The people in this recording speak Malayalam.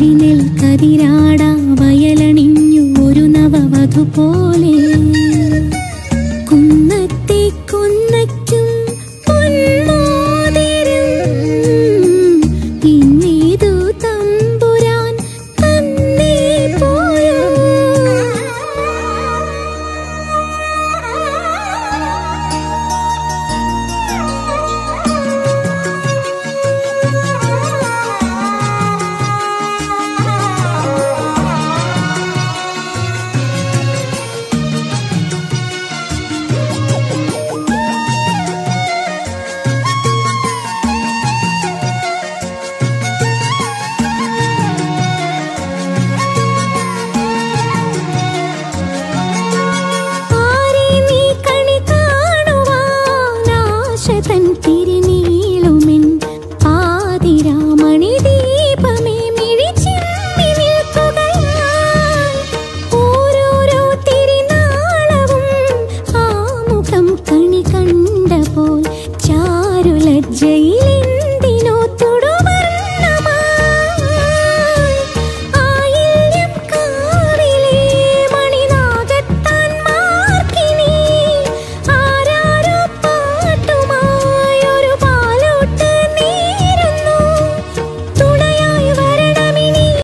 കരിനെൽ കതിരാടാ വയലണിഞ്ഞു ഒരു നവവധു പോലെ